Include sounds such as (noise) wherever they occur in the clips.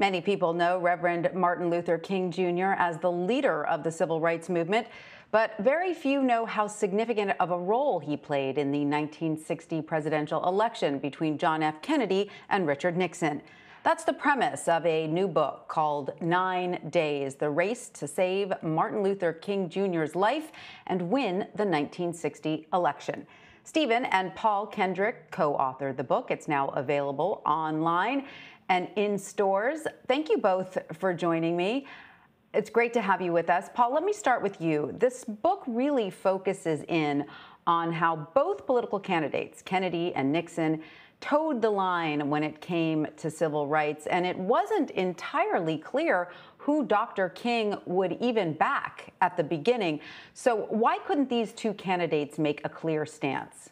Many people know Reverend Martin Luther King Jr. as the leader of the civil rights movement, but very few know how significant of a role he played in the 1960 presidential election between John F. Kennedy and Richard Nixon. That's the premise of a new book called Nine Days The Race to Save Martin Luther King Jr.'s Life and Win the 1960 Election. Stephen and Paul Kendrick co authored the book. It's now available online and in stores. Thank you both for joining me. It's great to have you with us. Paul, let me start with you. This book really focuses in on how both political candidates, Kennedy and Nixon, towed the line when it came to civil rights, and it wasn't entirely clear who Dr. King would even back at the beginning. So, why couldn't these two candidates make a clear stance?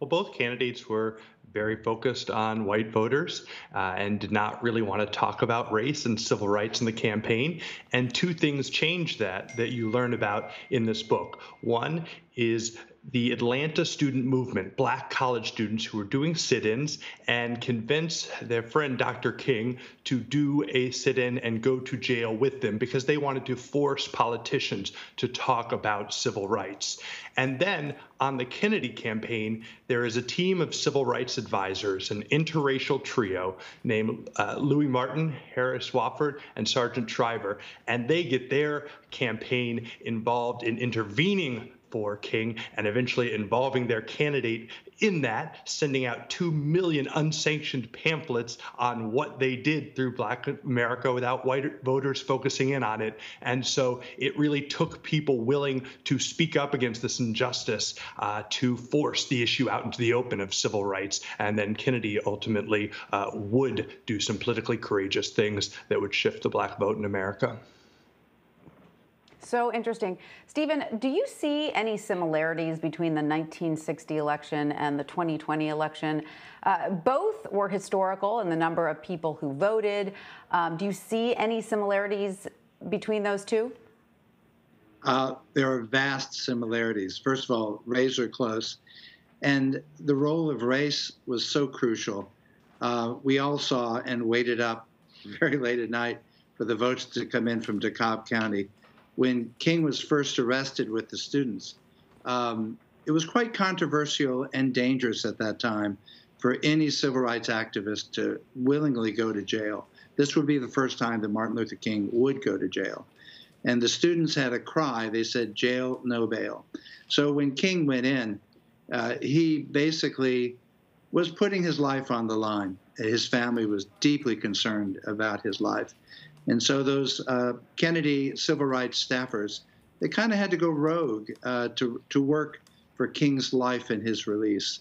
Well, both candidates were very focused on white voters uh, and did not really want to talk about race and civil rights in the campaign. And two things changed that that you learn about in this book. One is the Atlanta student movement, black college students who were doing sit ins and convince their friend Dr. King to do a sit in and go to jail with them because they wanted to force politicians to talk about civil rights. And then on the Kennedy campaign, there is a team of civil rights advisors, an interracial trio named uh, Louis Martin, Harris Wofford, and Sargent Shriver. And they get their campaign involved in intervening for King and eventually involving their candidate in that, sending out 2 million unsanctioned pamphlets on what they did through Black America without white voters focusing in on it. And so it really took people willing to speak up against this injustice uh, to force the issue out into the open of civil rights. And then Kennedy ultimately uh, would do some politically courageous things that would shift the black vote in America. So interesting. Stephen, do you see any similarities between the 1960 election and the 2020 election? Uh, both were historical in the number of people who voted. Um, do you see any similarities between those two? Uh, there are vast similarities. First of all, razor close. And the role of race was so crucial. Uh, we all saw and waited up (laughs) very late at night for the votes to come in from DeKalb County when King was first arrested with the students. Um, it was quite controversial and dangerous at that time for any civil rights activist to willingly go to jail. This would be the first time that Martin Luther King would go to jail. And the students had a cry. They said, jail, no bail. So when King went in, uh, he basically was putting his life on the line. His family was deeply concerned about his life. And so those uh, Kennedy civil rights staffers, they kind of had to go rogue uh, to, to work for King's life and his release.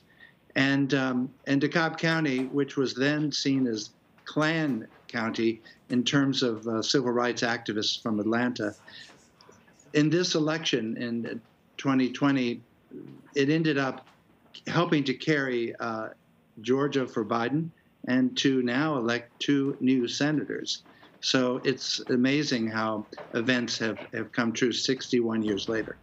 And, um, and DeKalb County, which was then seen as Klan County in terms of uh, civil rights activists from Atlanta, in this election in 2020, it ended up helping to carry uh, Georgia for Biden and to now elect two new senators. So it's amazing how events have, have come true 61 years later.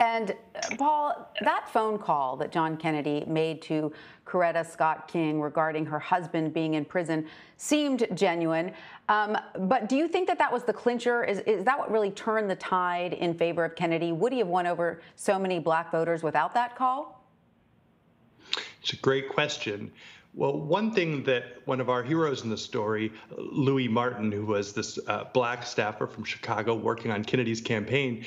And uh, Paul, that phone call that John Kennedy made to Coretta Scott King regarding her husband being in prison seemed genuine. Um, but do you think that that was the clincher? Is, is that what really turned the tide in favor of Kennedy? Would he have won over so many black voters without that call? It's a great question. Well, one thing that one of our heroes in the story, Louis Martin, who was this uh, black staffer from Chicago working on Kennedy's campaign,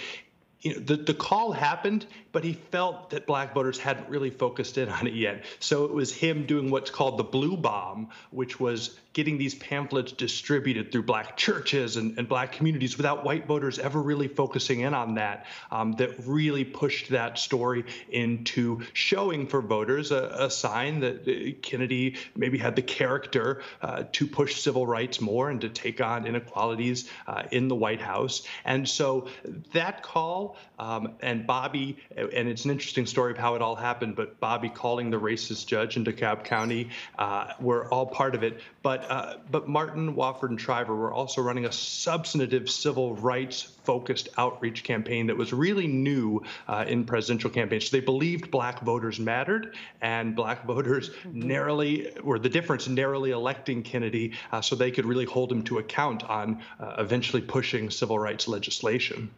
you know, the, the call happened, but he felt that black voters hadn't really focused in on it yet. So it was him doing what's called the blue bomb, which was getting these pamphlets distributed through black churches and, and black communities without white voters ever really focusing in on that, um, that really pushed that story into showing for voters a, a sign that uh, Kennedy maybe had the character uh, to push civil rights more and to take on inequalities uh, in the White House. And so that call call. Um, and Bobby, and it's an interesting story of how it all happened, but Bobby calling the racist judge in DeKalb County uh, were all part of it. But, uh, but Martin, Wofford, and Shriver were also running a substantive civil rights focused outreach campaign that was really new uh, in presidential campaigns. So they believed black voters mattered, and black voters mm-hmm. narrowly, or the difference, narrowly electing Kennedy uh, so they could really hold him to account on uh, eventually pushing civil rights legislation.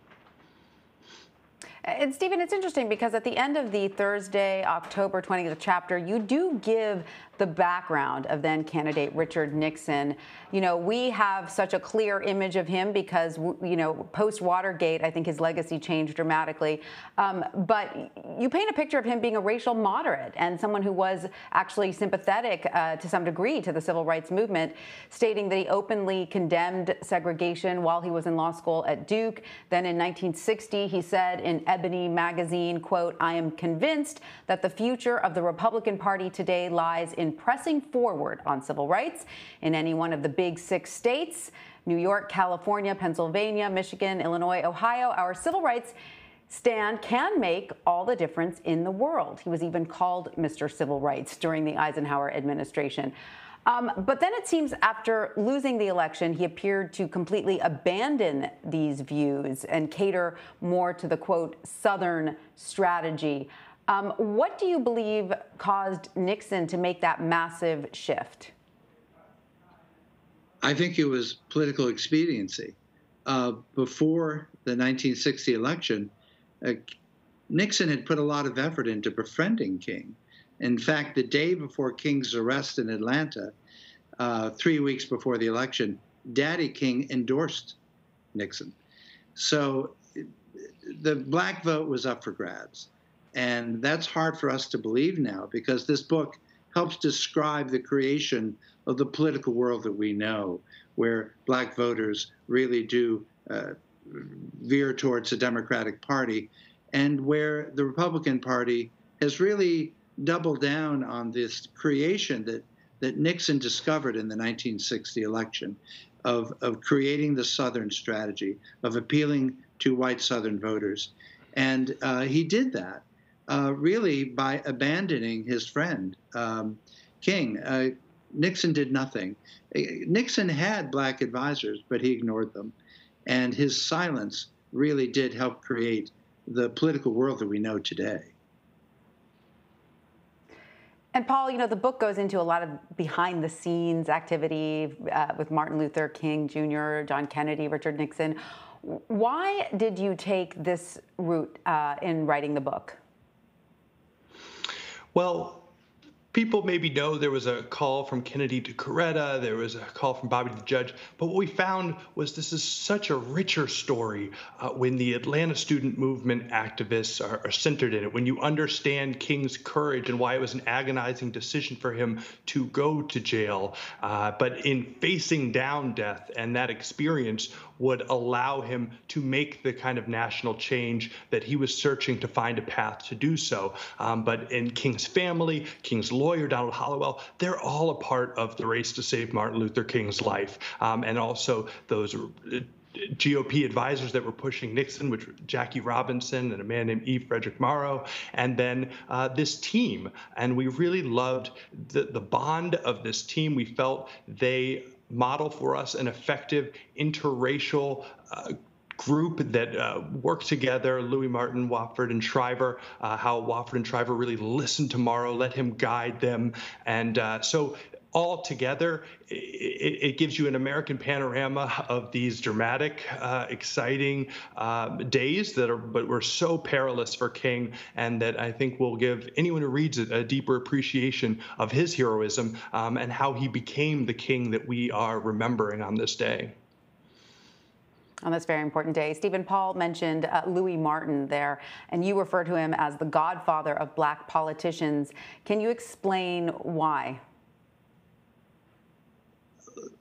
And Stephen, it's interesting because at the end of the Thursday, October 20th chapter, you do give the background of then candidate Richard Nixon. You know, we have such a clear image of him because, you know, post Watergate, I think his legacy changed dramatically. Um, but you paint a picture of him being a racial moderate and someone who was actually sympathetic uh, to some degree to the civil rights movement, stating that he openly condemned segregation while he was in law school at Duke. Then in 1960, he said in Ebony magazine, quote, I am convinced that the future of the Republican Party today lies in pressing forward on civil rights in any one of the big six states New York, California, Pennsylvania, Michigan, Illinois, Ohio. Our civil rights stand can make all the difference in the world. He was even called Mr. Civil Rights during the Eisenhower administration. Um, but then it seems after losing the election, he appeared to completely abandon these views and cater more to the quote, Southern strategy. Um, what do you believe caused Nixon to make that massive shift? I think it was political expediency. Uh, before the 1960 election, uh, Nixon had put a lot of effort into befriending King. In fact, the day before King's arrest in Atlanta, uh, three weeks before the election, Daddy King endorsed Nixon. So the black vote was up for grabs. And that's hard for us to believe now because this book helps describe the creation of the political world that we know, where black voters really do uh, veer towards the Democratic Party, and where the Republican Party has really doubled down on this creation that, that Nixon discovered in the 1960 election of, of creating the Southern strategy, of appealing to white Southern voters. And uh, he did that uh, really by abandoning his friend um, King. Uh, Nixon did nothing. Uh, Nixon had black advisors, but he ignored them. And his silence really did help create the political world that we know today. And Paul, you know, the book goes into a lot of behind the scenes activity uh, with Martin Luther King Jr., John Kennedy, Richard Nixon. Why did you take this route uh, in writing the book? Well, people maybe know there was a call from Kennedy to Coretta, there was a call from Bobby to the judge, but what we found was this is such a richer story uh, when the Atlanta student movement activists are, are, centered in it, when you understand King's courage and why it was an agonizing decision for him to go to jail. Uh, but in facing down death and that experience, would allow him to make the kind of national change that he was searching to find a path to do so. Um, but in King's family, King's lawyer, Donald Hollowell, they're all a part of the race to save Martin Luther King's life. Um, and also those uh, GOP advisors that were pushing Nixon, which were Jackie Robinson and a man named E. Frederic Morrow, and then uh, this team. And we really loved the, the bond of this team. We felt they model for us an effective interracial uh, group that uh, work together, Louis Martin, Wofford, and Shriver, uh, how Wofford and Shriver really listened to Morrow, let him guide them. And uh, so all together, it, it, gives you an American panorama of these dramatic, uh, exciting uh, days that are, but were so perilous for King, and that I think will give anyone who reads it a deeper appreciation of his heroism um, and how he became the king that we are remembering on this day. On this very important day, Stephen Paul mentioned uh, Louis Martin there, and you refer to him as the godfather of black politicians. Can you explain why?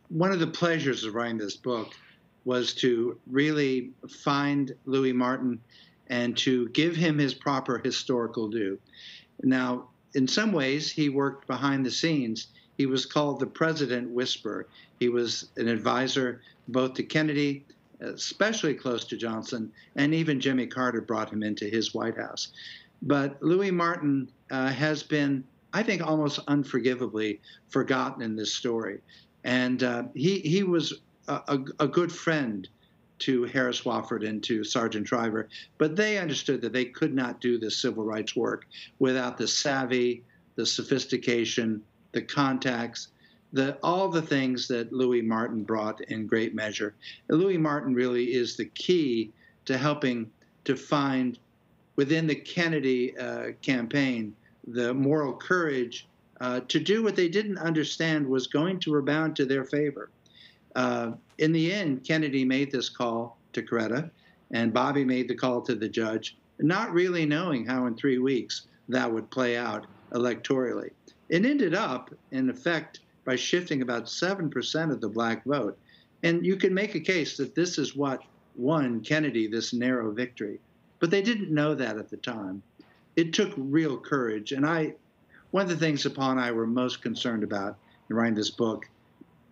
One of the pleasures of writing this book was to really find Louis Martin and to give him his proper historical due. Now, in some ways, he worked behind the scenes. He was called the President Whisperer. He was an advisor both to Kennedy especially close to Johnson, and even Jimmy Carter brought him into his White House. But Louis Martin uh, has been, I think, almost unforgivably forgotten in this story. And uh, he, he was a, a, good friend to Harris Wofford and to Sargent Shriver, but they understood that they could not do this civil rights work without the savvy, the sophistication, the contacts, the all the things that Louis Martin brought in great measure. Louis Martin really is the key to helping to find within the Kennedy uh, campaign the moral courage uh, to do what they didn't understand was going to rebound to their favor. Uh, in the end, Kennedy made this call to Coretta, and Bobby made the call to the judge, not really knowing how in three weeks that would play out electorally. It ended up, in effect, by shifting about 7% of the black vote. And you can make a case that this is what won Kennedy this narrow victory. But they didn't know that at the time. It took real courage. And I, one of the things that Paul and I were most concerned about in writing this book,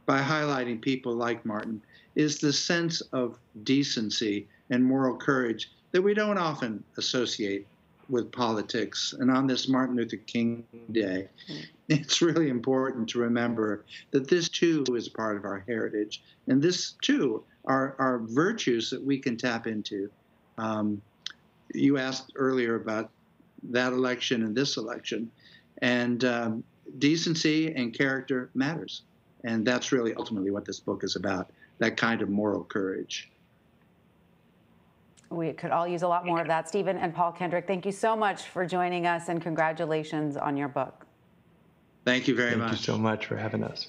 by highlighting people like Martin, is the sense of decency and moral courage that we don't often associate with politics. And on this Martin Luther King Day, it's really important to remember that this too is part of our heritage. And this too are, are virtues that we can tap into. Um, you asked earlier about that election and this election. And um, decency and character matters. And that's really ultimately what this book is about that kind of moral courage. We could all use a lot more of that. Stephen and Paul Kendrick, thank you so much for joining us and congratulations on your book. Thank you very Thank much. Thank you so much for having us.